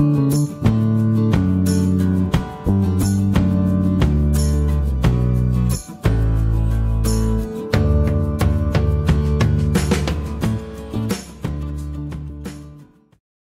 You